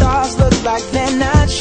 stars look like they're not